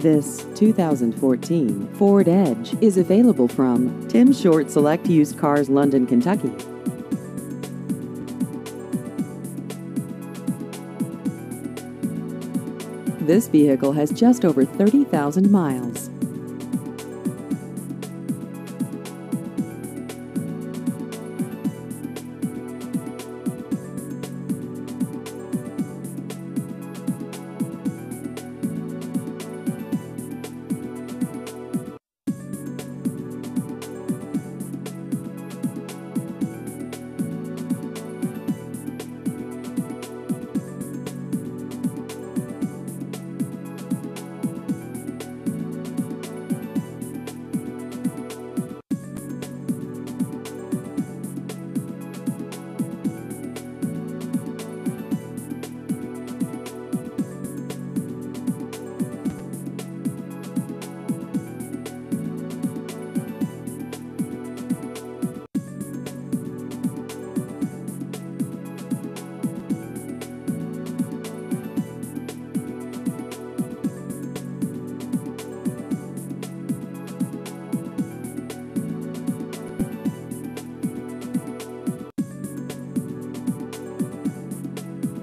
This 2014 Ford Edge is available from Tim Short Select Used Cars, London, Kentucky. This vehicle has just over 30,000 miles.